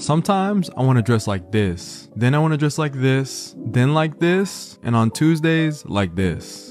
Sometimes I want to dress like this. Then I want to dress like this. Then like this. And on Tuesdays, like this.